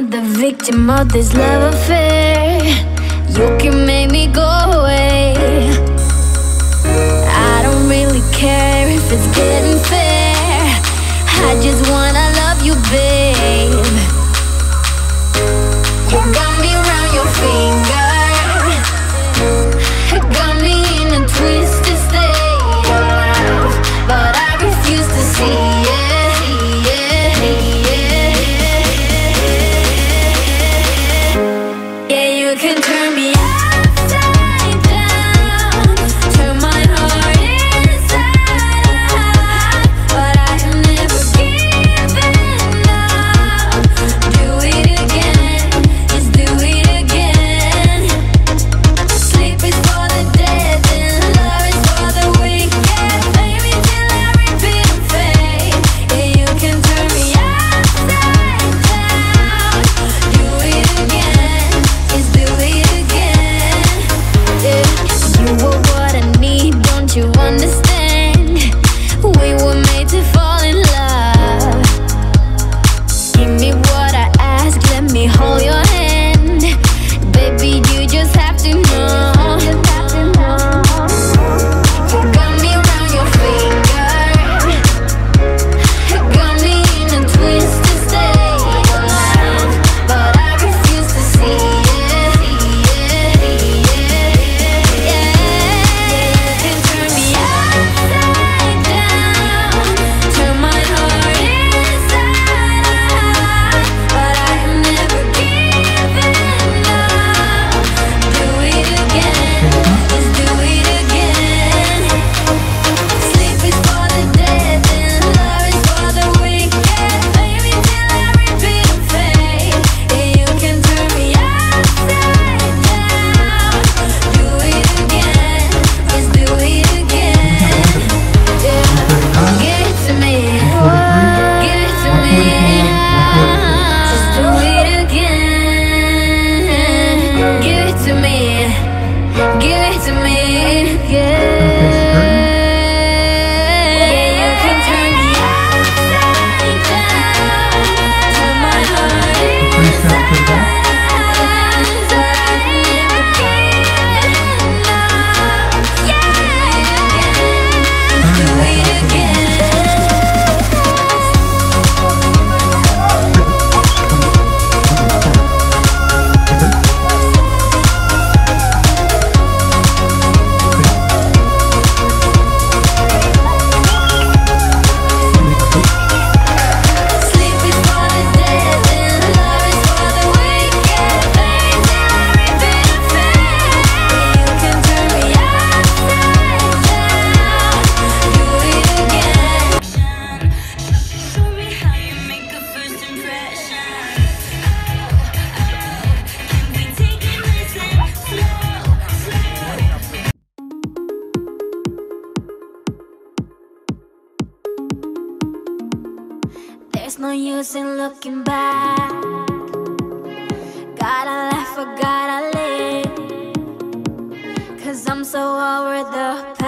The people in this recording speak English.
not the victim of this love affair. You can make me go away. to me, give it to me, yeah. There's no use in looking back. Gotta laugh or gotta live. Cause I'm so over the